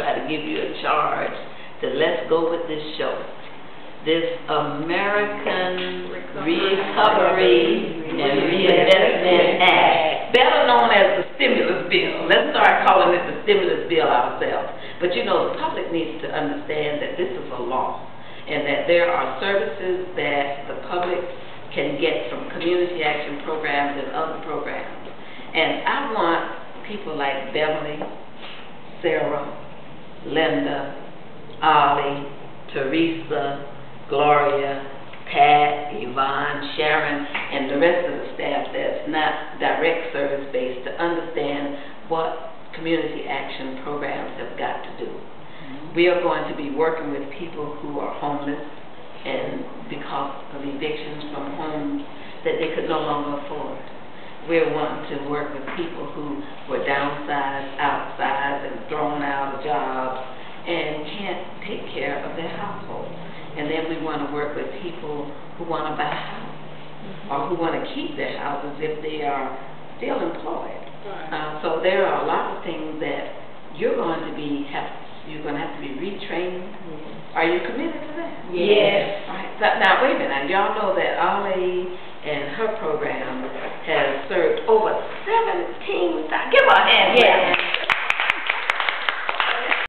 try to give you a charge to let's go with this show. This American Recovery and Reinvestment Act, better known as the stimulus bill. Let's start calling it the stimulus bill ourselves. But you know, the public needs to understand that this is a law and that there are services that the public can get from community action programs and other programs. And I want people like Beverly, Sarah, Linda, Ollie, Teresa, Gloria, Pat, Yvonne, Sharon, and the rest of the staff that's not direct service based to understand what community action programs have got to do. Mm-hmm. We are going to be working with people who are homeless and because of evictions from homes that they could no longer afford. We're wanting to work with people who were downsized, and thrown out of jobs and can't take care of their household. And then we want to work with people who want to buy a house or who want to keep their houses if they are still employed. Right. Uh, so there are a lot of things that you're going to be have you're going to have to be retrained. Are you committed to that? Yes. All right. So, now wait a minute. Y'all know that Ollie